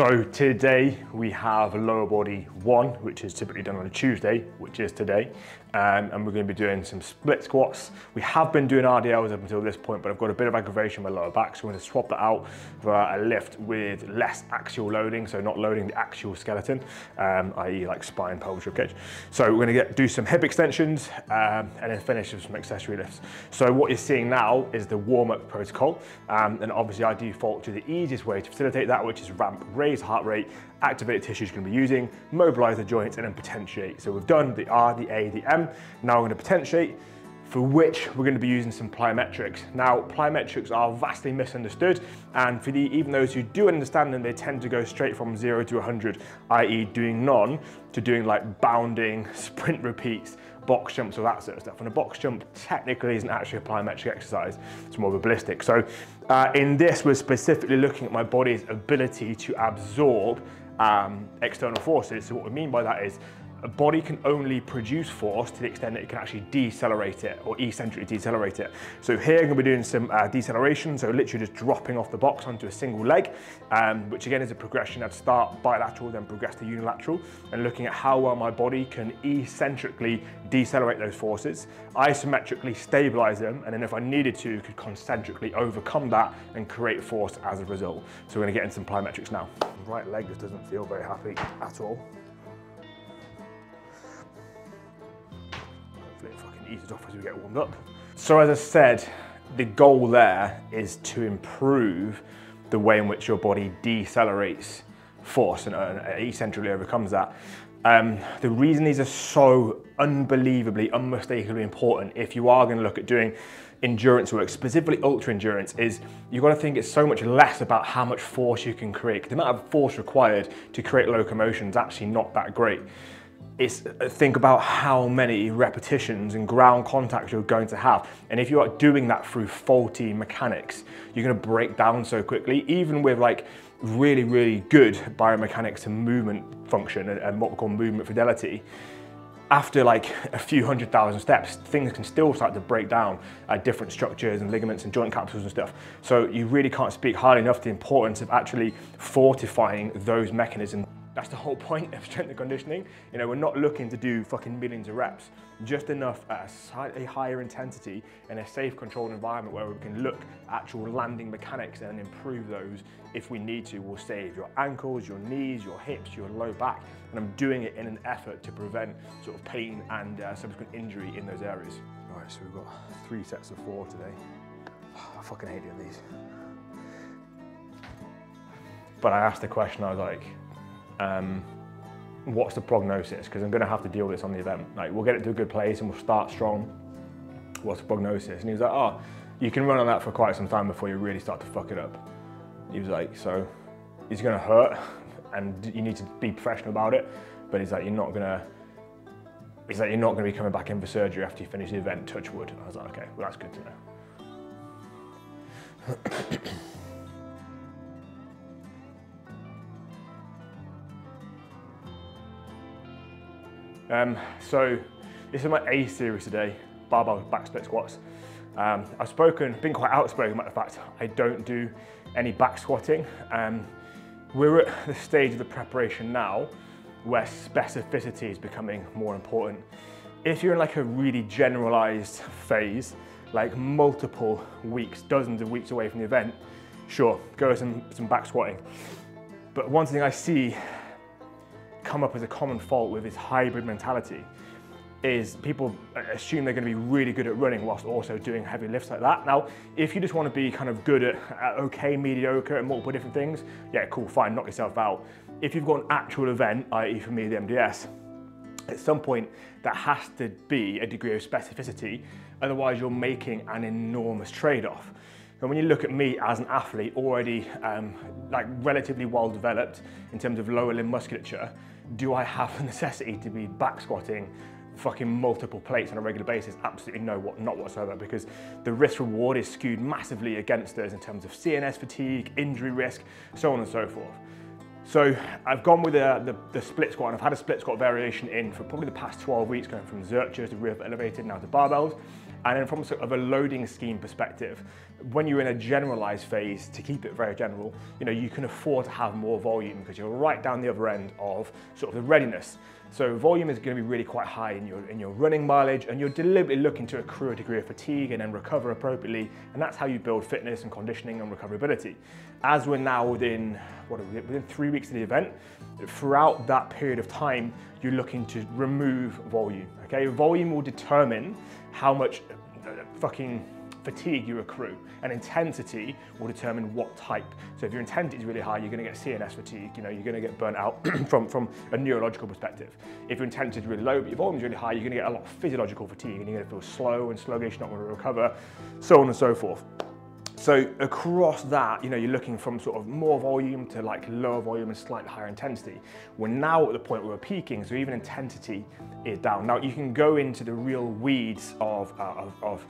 So today we have lower body one, which is typically done on a Tuesday, which is today. Um, and we're going to be doing some split squats. We have been doing RDLs up until this point, but I've got a bit of aggravation with my lower back, so we're going to swap that out for a lift with less axial loading, so not loading the actual skeleton, um, i.e. like spine, pelvis, ribcage. So we're going to get do some hip extensions um, and then finish with some accessory lifts. So what you're seeing now is the warm-up protocol, um, and obviously I default to the easiest way to facilitate that, which is ramp, raise heart rate, activate tissues you're going to be using, mobilize the joints, and then potentiate. So we've done the R, the A, the M. Now we're going to potentiate, for which we're going to be using some plyometrics. Now, plyometrics are vastly misunderstood, and for the, even those who do understand them, they tend to go straight from zero to 100, i.e. doing none, to doing like bounding, sprint repeats, box jumps, all that sort of stuff. And a box jump technically isn't actually a plyometric exercise, it's more of a ballistic. So uh, in this, we're specifically looking at my body's ability to absorb um, external forces. So what we mean by that is a body can only produce force to the extent that it can actually decelerate it or eccentrically decelerate it. So here I'm to be doing some uh, deceleration, so literally just dropping off the box onto a single leg, um, which again is a progression. I'd start bilateral, then progress to unilateral, and looking at how well my body can eccentrically decelerate those forces, isometrically stabilize them, and then if I needed to, could concentrically overcome that and create force as a result. So we're to get into some plyometrics now. Right leg just doesn't feel very happy at all. Hopefully it off as we get warmed up. So as I said, the goal there is to improve the way in which your body decelerates force and, eccentrically overcomes that. Um, the reason these are so unbelievably, unmistakably important if you are going to look at doing endurance work, specifically ultra endurance, is you've got to think it's so much less about how much force you can create. The amount of force required to create locomotion is actually not that great is uh, think about how many repetitions and ground contact you're going to have. And if you are doing that through faulty mechanics, you're gonna break down so quickly, even with like really, really good biomechanics and movement function and, and what we call movement fidelity, after like a few hundred thousand steps, things can still start to break down at different structures and ligaments and joint capsules and stuff. So you really can't speak highly enough the importance of actually fortifying those mechanisms. That's the whole point of strength and conditioning. You know, we're not looking to do fucking millions of reps, just enough at a slightly higher intensity in a safe controlled environment where we can look at actual landing mechanics and improve those if we need to. We'll save your ankles, your knees, your hips, your low back. And I'm doing it in an effort to prevent sort of pain and uh, subsequent injury in those areas. All right, so we've got three sets of four today. I fucking hate doing these. But I asked the question, I was like, um, what's the prognosis? Because I'm going to have to deal with this on the event. Like, we'll get it to a good place and we'll start strong. What's the prognosis? And he was like, oh, you can run on that for quite some time before you really start to fuck it up. He was like, so it's going to hurt and you need to be professional about it. But he's like, you're not going to, he's like, you're not going to be coming back in for surgery after you finish the event, touch wood. I was like, okay, well, that's good to know. Um, so this is my A series today, barbell back split squats. Um, I've spoken, been quite outspoken about the fact I don't do any back squatting. Um, we're at the stage of the preparation now where specificity is becoming more important. If you're in like a really generalized phase, like multiple weeks, dozens of weeks away from the event, sure, go some, some back squatting. But one thing I see come up as a common fault with this hybrid mentality is people assume they're going to be really good at running whilst also doing heavy lifts like that. Now, if you just want to be kind of good at, at okay, mediocre, and multiple different things, yeah, cool, fine, knock yourself out. If you've got an actual event, i.e. for me, the MDS, at some point that has to be a degree of specificity, otherwise you're making an enormous trade-off. And when you look at me as an athlete, already um, like relatively well developed in terms of lower limb musculature, do I have the necessity to be back squatting fucking multiple plates on a regular basis? Absolutely no, what, not whatsoever, because the risk reward is skewed massively against us in terms of CNS fatigue, injury risk, so on and so forth. So I've gone with the, the, the, split squat and I've had a split squat variation in for probably the past 12 weeks, going from Zerchers to rear elevated now to barbells. And then from sort of a loading scheme perspective, when you're in a generalized phase, to keep it very general, you know, you can afford to have more volume because you're right down the other end of sort of the readiness. So volume is going to be really quite high in your, in your running mileage and you're deliberately looking to accrue a degree of fatigue and then recover appropriately. And that's how you build fitness and conditioning and recoverability. As we're now within, what are we, within three weeks of the event, throughout that period of time, you're looking to remove volume, okay? Volume will determine how much uh, fucking fatigue you accrue, and intensity will determine what type. So if your intensity is really high, you're going to get CNS fatigue, you know, you're going to get burnt out from, from a neurological perspective. If your intensity is really low, but your volume is really high, you're going to get a lot of physiological fatigue, and you're going to feel slow and sluggish, not going to recover, so on and so forth. So across that, you know, you're looking from sort of more volume to like lower volume and slightly higher intensity. We're now at the point where we're peaking, so even intensity is down. Now you can go into the real weeds of, uh, of, of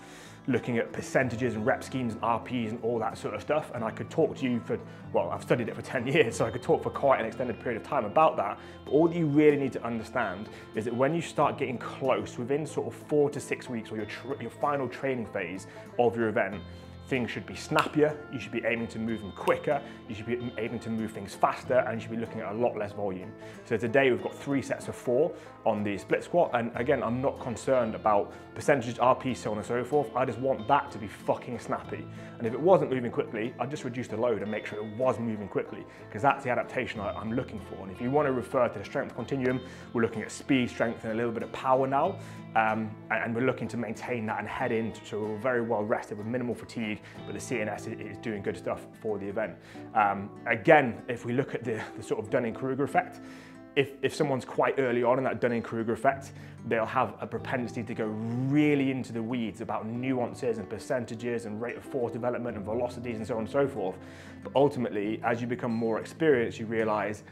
looking at percentages and rep schemes and RPs and all that sort of stuff. And I could talk to you for, well, I've studied it for 10 years, so I could talk for quite an extended period of time about that. But all that you really need to understand is that when you start getting close, within sort of four to six weeks or your, your final training phase of your event, things should be snappier, you should be aiming to move them quicker, you should be aiming to move things faster, and you should be looking at a lot less volume. So today we've got three sets of four on the split squat, and again, I'm not concerned about percentages, RP, so on and so forth. I just want that to be fucking snappy. And if it wasn't moving quickly, I'd just reduce the load and make sure it was moving quickly, because that's the adaptation I, am looking for. And if you want to refer to the strength continuum, we're looking at speed, strength, and a little bit of power now. Um, and we're looking to maintain that and head into so very well rested with minimal fatigue, but the CNS is doing good stuff for the event. Um, again, if we look at the, the sort of Dunning-Kruger effect, if, if someone's quite early on in that Dunning-Kruger effect, they'll have a propensity to go really into the weeds about nuances and percentages and rate of force development and velocities and so on and so forth. But ultimately, as you become more experienced, you realize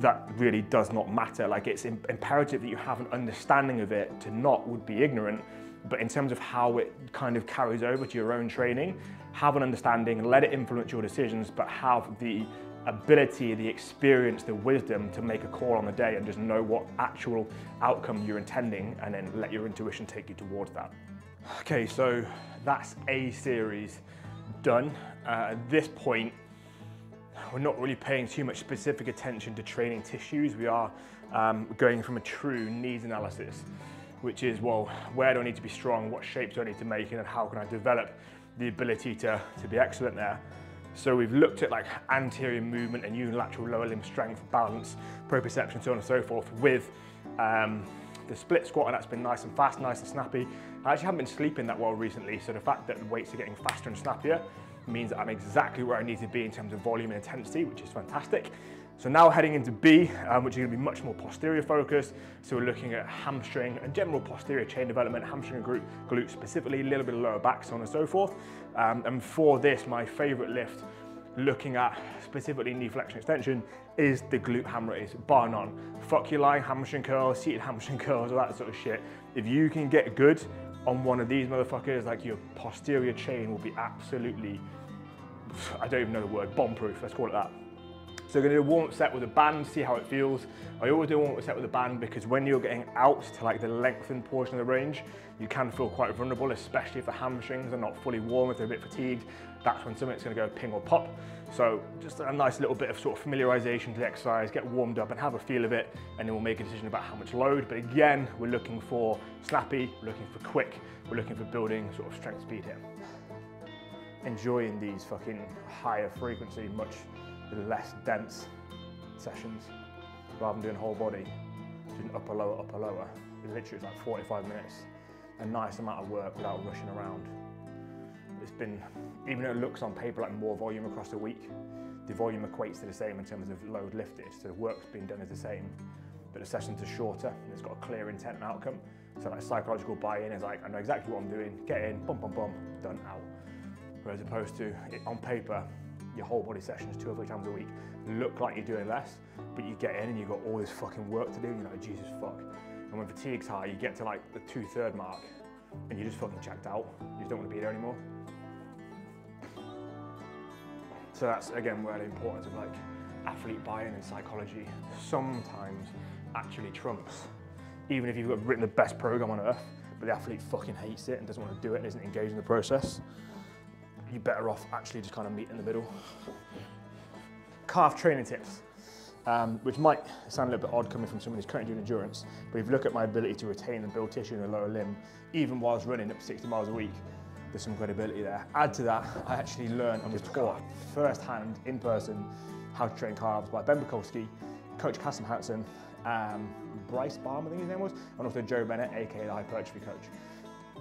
that really does not matter. Like it's imperative that you have an understanding of it to not would be ignorant, but in terms of how it kind of carries over to your own training, have an understanding, let it influence your decisions, but have the ability, the experience, the wisdom to make a call on the day and just know what actual outcome you're intending and then let your intuition take you towards that. Okay, so that's A series done. Uh, at this point, we're not really paying too much specific attention to training tissues. We are um, going from a true needs analysis, which is, well, where do I need to be strong? What shapes do I need to make? And how can I develop the ability to, to be excellent there? So we've looked at like anterior movement and unilateral lower limb strength, balance, proprioception, so on and so forth with um, the split squat and that's been nice and fast, nice and snappy. I actually haven't been sleeping that well recently, so the fact that the weights are getting faster and snappier means that I'm exactly where I need to be in terms of volume and intensity, which is fantastic. So now we're heading into B, um, which is going to be much more posterior focused. So we're looking at hamstring and general posterior chain development, hamstring and glute, glute specifically, a little bit of lower back, so on and so forth. Um, and for this, my favorite lift, looking at specifically knee flexion extension, is the glute ham raise, bar none. Fuck your lying hamstring curls, seated hamstring curls, all that sort of shit. If you can get good on one of these motherfuckers, like your posterior chain will be absolutely, I don't even know the word, bomb proof, let's call it that. So we're gonna do a warm-up set with a band, see how it feels. I always do a warm-up set with a band because when you're getting out to like the lengthened portion of the range, you can feel quite vulnerable, especially if the hamstrings are not fully warm, if they're a bit fatigued. That's when something's gonna go ping or pop. So just a nice little bit of sort of familiarization to the exercise, get warmed up and have a feel of it, and then we'll make a decision about how much load. But again, we're looking for snappy, we're looking for quick, we're looking for building sort of strength speed here. Enjoying these fucking higher frequency, much less dense sessions rather than doing whole body, doing upper, lower, upper, lower. It literally is like 45 minutes, a nice amount of work without rushing around. It's been, even though it looks on paper like more volume across the week, the volume equates to the same in terms of load lifted, so the work's being done is the same, but the sessions are shorter and it's got a clear intent and outcome. So like psychological buy-in is like, I know exactly what I'm doing, get in, bum, bum, bum, done, out. Whereas opposed to it, on paper, your whole body sessions two or three times a week look like you're doing less, but you get in and you've got all this fucking work to do, you're like, Jesus fuck. And when fatigue's high, you get to like the two third mark and you're just fucking checked out. You just don't want to be there anymore. So that's again where the importance of like athlete buy-in and psychology sometimes actually trumps. Even if you've written the best program on earth, but the athlete fucking hates it and doesn't want to do it and isn't engaged in the process, you're better off actually just kind of meet in the middle. Calf training tips. Um, which might sound a little bit odd coming from someone who's currently doing endurance, but if you look at my ability to retain and build tissue in the lower limb, even whilst running up to 60 miles a week, there's some credibility there. Add to that, I actually learned and was taught firsthand, in person, how to train calves by Ben Pakulski, Coach Kasim Hansen, um, Bryce Baum, I think his name was, and also Joe Bennett, aka the hypertrophy coach.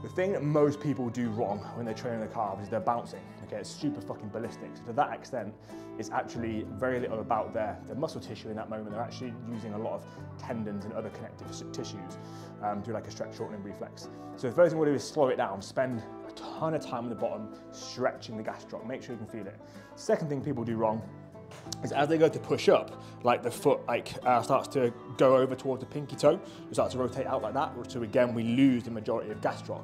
The thing that most people do wrong when they're training the calves is they're bouncing. Okay, it's super fucking ballistic. So to that extent, it's actually very little about their, their muscle tissue in that moment. They're actually using a lot of tendons and other connective tissues um, through like a stretch shortening reflex. So the first thing we'll do is slow it down, spend a ton of time on the bottom, stretching the gastroc, make sure you can feel it. Second thing people do wrong is as they go to push up, like the foot like uh, starts to go over towards the pinky toe, it starts to rotate out like that, so again we lose the majority of gastroc.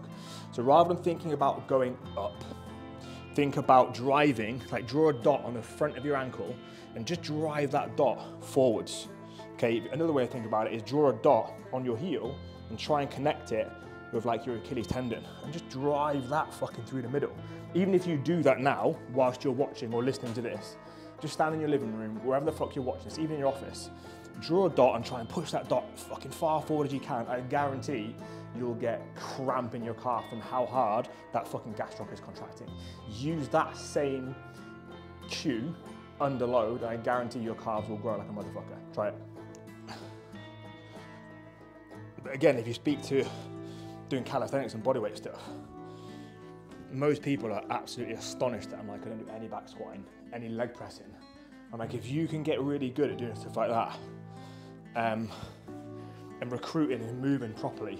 So rather than thinking about going up, think about driving, like draw a dot on the front of your ankle and just drive that dot forwards. Okay, another way to think about it is draw a dot on your heel and try and connect it with like your Achilles tendon and just drive that fucking through the middle. Even if you do that now whilst you're watching or listening to this, just stand in your living room, wherever the fuck you're watching this, even in your office, draw a dot and try and push that dot fucking far forward as you can. I guarantee you'll get cramp in your calf from how hard that fucking gastroc is contracting. Use that same cue under load, and I guarantee your calves will grow like a motherfucker. Try it. But again, if you speak to doing calisthenics and bodyweight stuff, most people are absolutely astonished that I'm like, I don't do any back squatting, any leg pressing. I'm like, if you can get really good at doing stuff like that, um, and recruiting and moving properly,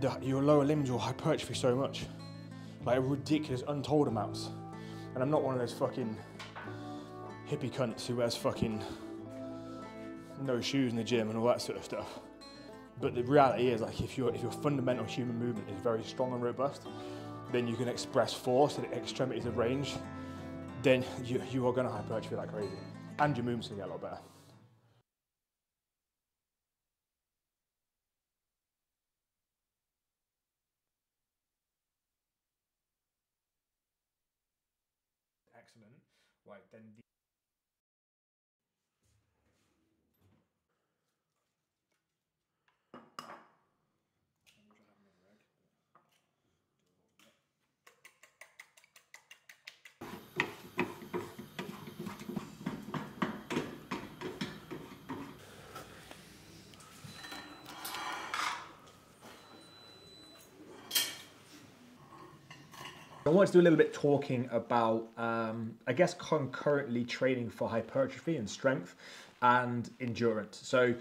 the, your lower limbs will hypertrophy so much, like ridiculous, untold amounts. And I'm not one of those fucking hippie cunts who wears fucking no shoes in the gym and all that sort of stuff. But the reality is, like, if your if your fundamental human movement is very strong and robust, then you can express force at extremities of range, then you, you are going to hypertrophy like crazy. And your movement's going to get a lot better. Excellent. Right, then the I want to do a little bit talking about, um, I guess, concurrently training for hypertrophy and strength and endurance. So,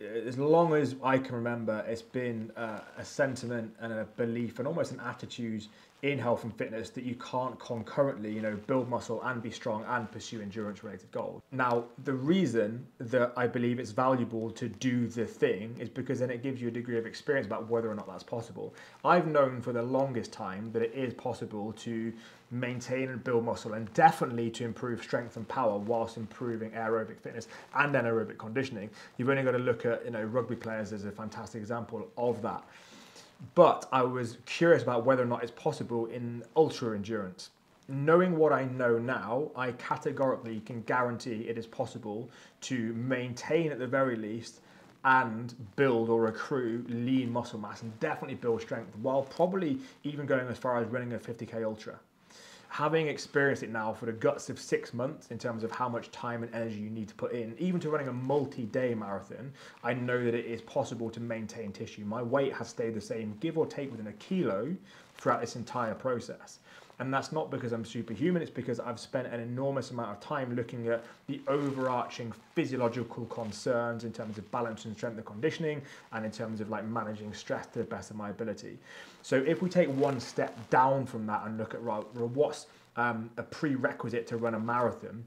uh, as long as I can remember, it's been uh, a sentiment and a belief and almost an attitude in health and fitness that you can't concurrently, you know, build muscle and be strong and pursue endurance related goals. Now, the reason that I believe it's valuable to do the thing is because then it gives you a degree of experience about whether or not that's possible. I've known for the longest time that it is possible to maintain and build muscle and definitely to improve strength and power whilst improving aerobic fitness and anaerobic conditioning. You've only got to look at, you know, rugby players as a fantastic example of that but I was curious about whether or not it's possible in ultra endurance. Knowing what I know now, I categorically can guarantee it is possible to maintain at the very least and build or accrue lean muscle mass and definitely build strength while probably even going as far as running a 50k ultra having experienced it now for the guts of six months in terms of how much time and energy you need to put in, even to running a multi-day marathon, I know that it is possible to maintain tissue. My weight has stayed the same, give or take within a kilo throughout this entire process. And that's not because I'm superhuman, it's because I've spent an enormous amount of time looking at the overarching physiological concerns in terms of balance and strength and conditioning and in terms of like managing stress to the best of my ability. So if we take one step down from that and look at right, what's um, a prerequisite to run a marathon,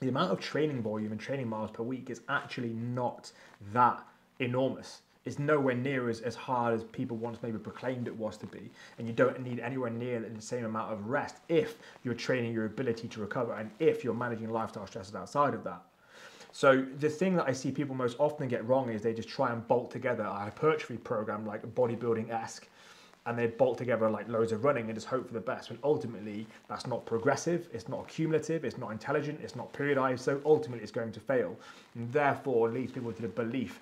the amount of training volume and training miles per week is actually not that enormous is nowhere near as, as hard as people once maybe proclaimed it was to be. And you don't need anywhere near the same amount of rest if you're training your ability to recover and if you're managing lifestyle stresses outside of that. So the thing that I see people most often get wrong is they just try and bolt together a hypertrophy program like bodybuilding esque and they bolt together like loads of running and just hope for the best. When ultimately that's not progressive, it's not cumulative, it's not intelligent, it's not periodized. So ultimately it's going to fail, and therefore leads people to the belief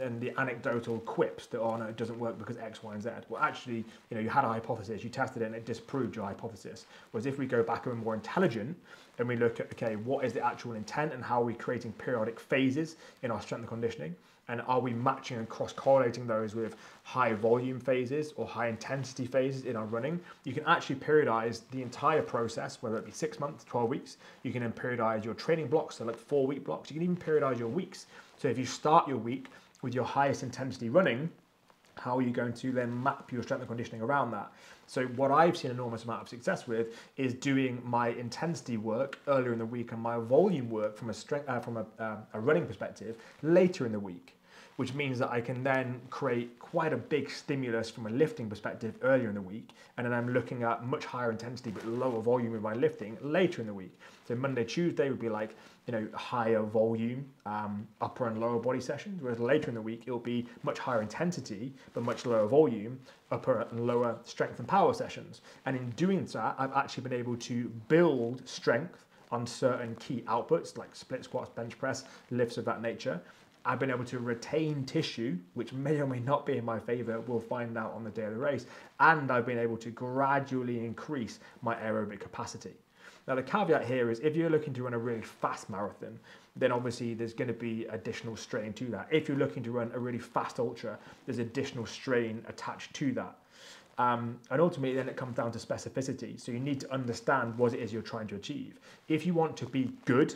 and the anecdotal quips that oh no it doesn't work because X, Y, and Z. Well, actually, you know, you had a hypothesis, you tested it, and it disproved your hypothesis. Whereas if we go back and we're more intelligent and we look at okay, what is the actual intent and how are we creating periodic phases in our strength and conditioning, and are we matching and cross correlating those with high volume phases or high intensity phases in our running? You can actually periodize the entire process, whether it be six months, 12 weeks. You can then periodize your training blocks, so like four week blocks. You can even periodize your weeks. So if you start your week with your highest intensity running, how are you going to then map your strength and conditioning around that? So what I've seen an enormous amount of success with is doing my intensity work earlier in the week and my volume work from a strength, uh, from a, uh, a running perspective later in the week which means that I can then create quite a big stimulus from a lifting perspective earlier in the week. And then I'm looking at much higher intensity but lower volume in my lifting later in the week. So Monday, Tuesday would be like, you know, higher volume, um, upper and lower body sessions, whereas later in the week it'll be much higher intensity but much lower volume, upper and lower strength and power sessions. And in doing that, I've actually been able to build strength on certain key outputs like split squats, bench press, lifts of that nature, I've been able to retain tissue, which may or may not be in my favor, we'll find out on the day of the race, and I've been able to gradually increase my aerobic capacity. Now, the caveat here is if you're looking to run a really fast marathon, then obviously there's going to be additional strain to that. If you're looking to run a really fast ultra, there's additional strain attached to that. Um, and ultimately, then it comes down to specificity. So you need to understand what it is you're trying to achieve. If you want to be good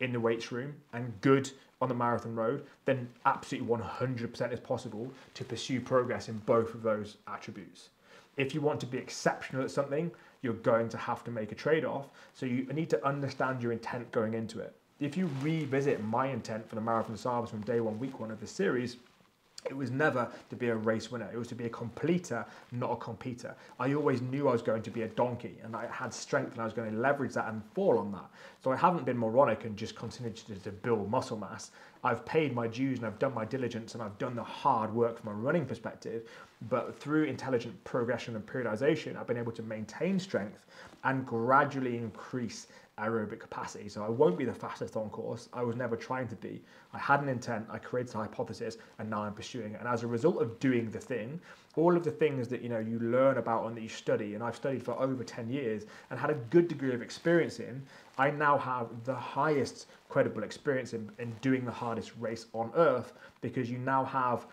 in the weights room and good on the marathon road, then absolutely 100% is possible to pursue progress in both of those attributes. If you want to be exceptional at something, you're going to have to make a trade off. So you need to understand your intent going into it. If you revisit my intent for the Marathon Sables from day one, week one of the series, it was never to be a race winner. It was to be a completer, not a competitor. I always knew I was going to be a donkey and I had strength and I was going to leverage that and fall on that. So I haven't been moronic and just continued to, to build muscle mass. I've paid my dues and I've done my diligence and I've done the hard work from a running perspective. But through intelligent progression and periodization, I've been able to maintain strength and gradually increase aerobic capacity. So I won't be the fastest on course. I was never trying to be. I had an intent, I created a hypothesis, and now I'm pursuing it. And as a result of doing the thing, all of the things that you know you learn about and that you study, and I've studied for over 10 years and had a good degree of experience in, I now have the highest credible experience in, in doing the hardest race on earth because you now have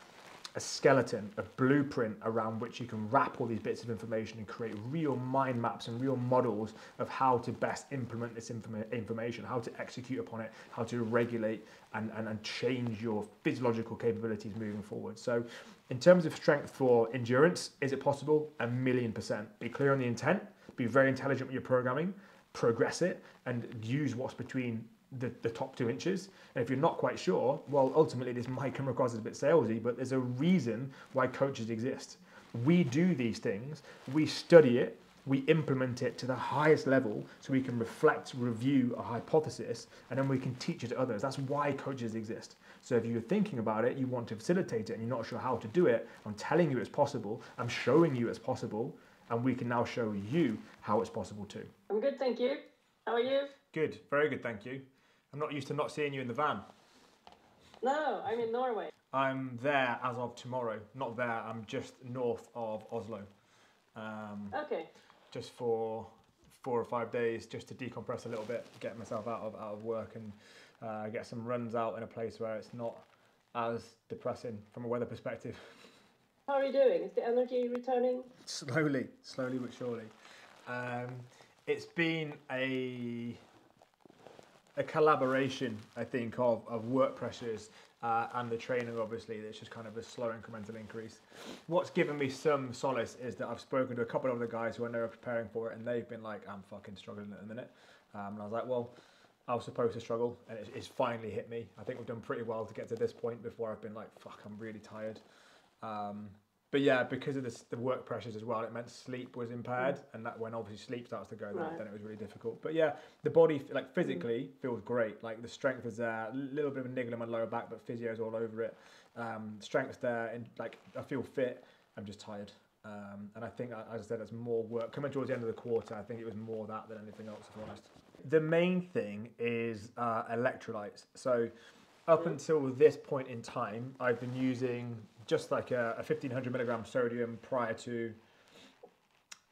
a skeleton, a blueprint around which you can wrap all these bits of information and create real mind maps and real models of how to best implement this informa- information, how to execute upon it, how to regulate and, and, and change your physiological capabilities moving forward. So, in terms of strength for endurance, is it possible? A million percent. Be clear on the intent, be very intelligent with your programming, progress it, and use what's between the, the top two inches. And if you're not quite sure, well, ultimately this might come across as a bit salesy, but there's a reason why coaches exist. We do these things, we study it, we implement it to the highest level so we can reflect, review a hypothesis, and then we can teach it to others. That's why coaches exist. So if you're thinking about it, you want to facilitate it, and you're not sure how to do it, I'm telling you it's possible, I'm showing you it's possible, and we can now show you how it's possible too. I'm good, thank you. How are you? Good, very good, thank you. I'm not used to not seeing you in the van. No, I'm in Norway. I'm there as of tomorrow. Not there, I'm just north of Oslo. Um, Okay. just for four or five days, just to decompress a little bit, get myself out of out of work and uh, get some runs out in a place where it's not as depressing from a weather perspective. How are you doing? Is the energy returning? slowly, slowly but surely. Um, it's been a a collaboration, I think, of, of work pressures uh, and the training, obviously, that's just kind of a slow incremental increase. What's given me some solace is that I've spoken to a couple of other guys who I know are preparing for it, and they've been like, I'm fucking struggling at the minute. Um, and I was like, well, I was supposed to struggle, and it's, it's finally hit me. I think we've done pretty well to get to this point before I've been like, fuck, I'm really tired. Um, but yeah, because of this, the work pressures as well, it meant sleep was impaired, and that when obviously sleep starts to go, then, Right. then it was really difficult. But yeah, the body like physically feels great. Like the strength is there, a little bit of a niggle in my lower back, but physio's all over it. Um, strength's there, and like I feel fit. I'm just tired. Um, and I think, as I said, it's more work. Coming towards the end of the quarter, I think it was more that than anything else, if I'm honest. The main thing is uh, electrolytes. So, up until this point in time, I've been using just like a, a 1500 milligram sodium prior to,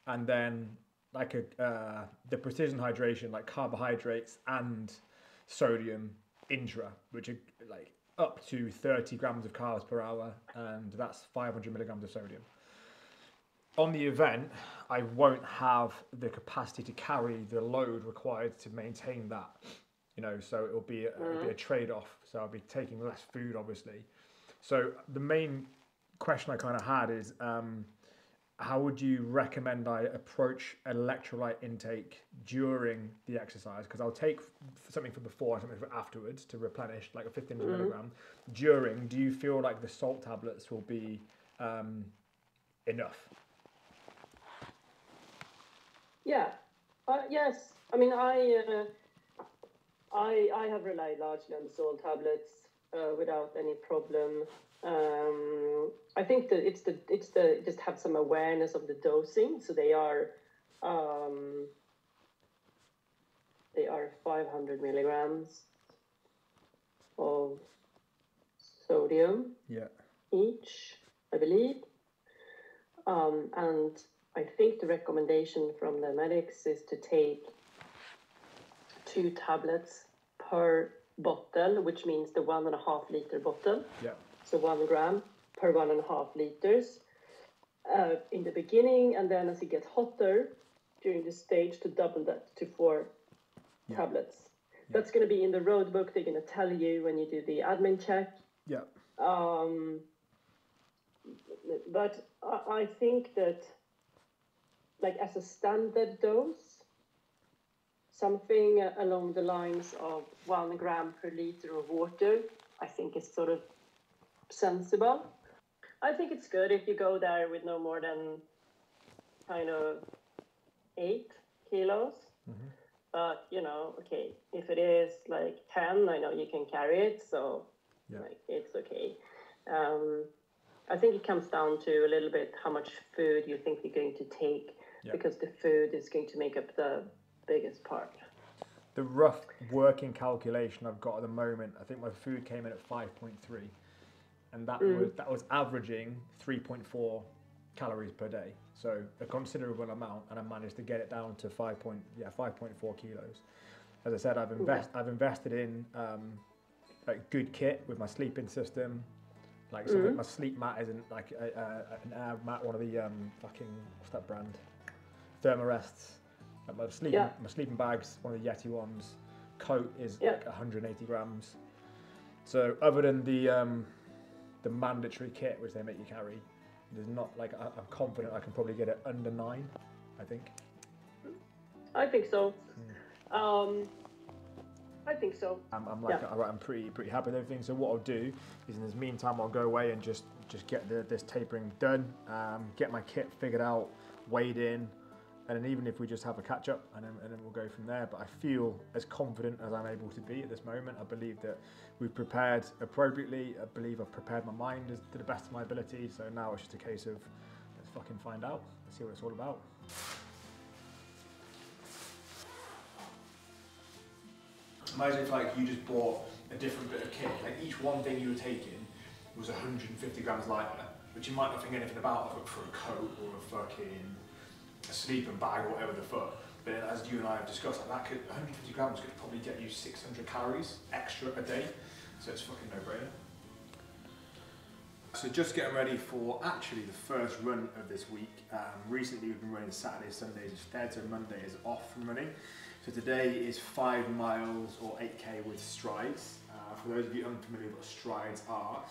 and then like a uh, the precision hydration, like carbohydrates and sodium intra, which are like up to 30 grams of carbs per hour, and that's 500 milligrams of sodium. On the event, I won't have the capacity to carry the load required to maintain that. You know, so it'll be a, it'll be a trade-off. So I'll be taking less food, obviously. So the main question I kind of had is, um, how would you recommend I approach electrolyte intake during the exercise? Because I'll take f- something for before and something for afterwards to replenish, like a 1500 milligram. During, do you feel like the salt tablets will be um, enough? Yeah. Uh, yes. I mean, I, uh, I, I have relied largely on the salt tablets uh, without any problem. Um, I think that it's the it's the just have some awareness of the dosing. So they are, um, they are five hundred milligrams of sodium Yeah. each, I believe. Um, and I think the recommendation from the medics is to take two tablets per bottle, which means the one and a half liter bottle, Yeah. so one gram per one and a half liters uh, in the beginning, and then as it gets hotter during the stage, to double that to four Yeah. tablets. That's going to be in the road book. They're going to tell you when you do the admin check. Yeah. Um, but I, I think that, like as a standard dose, something along the lines of one gram per liter of water, I think is sort of sensible. I think it's good if you go there with no more than kind of eight kilos. But you know, okay, if it is like ten, I know you can carry it, so Yeah. like it's okay. Um, I think it comes down to a little bit how much food you think you're going to take, Yeah. because the food is going to make up the biggest part. The rough working calculation I've got at the moment, I think my food came in at 5.3, and that was that was averaging 3.4 calories per day. So a considerable amount, and I managed to get it down to 5. Point, yeah 5.4 kilos. As I said, I've invest I've invested in um, like good kit with my sleeping system. Like something, my sleep mat isn't like a, a, an air mat, one of the um, fucking what's that brand? Thermarests. Like my sleeping Yeah. my sleeping bags, one of the Yeti ones. Coat is Yeah. like 180 grams. So other than the um, the mandatory kit which they make you carry, there's not like I, I'm confident I can probably get it under nine. I think. I think so. Um, I think so. I'm, I'm like Yeah. all right, I'm pretty pretty happy with everything. So what I'll do is in this meantime I'll go away and just just get the, this tapering done, um, get my kit figured out, weighed in, and then even if we just have a catch up and then, and then we'll go from there. But I feel as confident as I'm able to be at this moment. I believe that we've prepared appropriately. I believe I've prepared my mind to the best of my ability. So now it's just a case of let's fucking find out. Let's see what it's all about. Imagine if like you just bought a different bit of kit, like each one thing you were taking was 150 grams lighter, which you might not think anything about for a coat or a fucking a sleeping bag or whatever the fuck. But as you and I have discussed, like that could 150 grams could probably get you 600 calories extra a day, so it's fucking no brainer. So just getting ready for actually the first run of this week. Um, recently we've been running Saturdays, Sundays instead, so Monday is off from running. So today is five miles or 8k with strides. Uh, for those of you unfamiliar what strides are,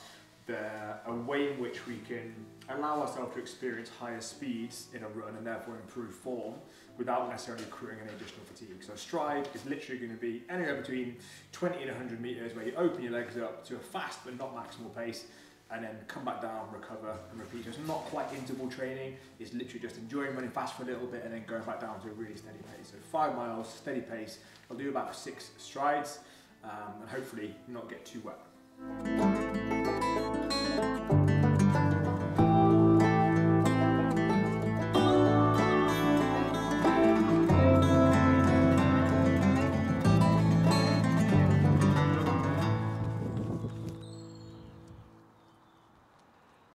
they're a way in which we can allow ourselves to experience higher speeds in a run and therefore improve form without necessarily accruing any additional fatigue. So stride is literally going to be anywhere between 20 and 100 meters where you open your legs up to a fast but not maximal pace and then come back down, recover and repeat. So it's not quite interval training, it's literally just enjoying running fast for a little bit and then going back down to a really steady pace. So five miles, steady pace. I'll do about six strides um, and hopefully not get too wet.